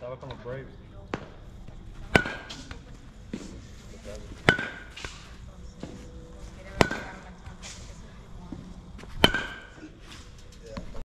Estaba con los Braves.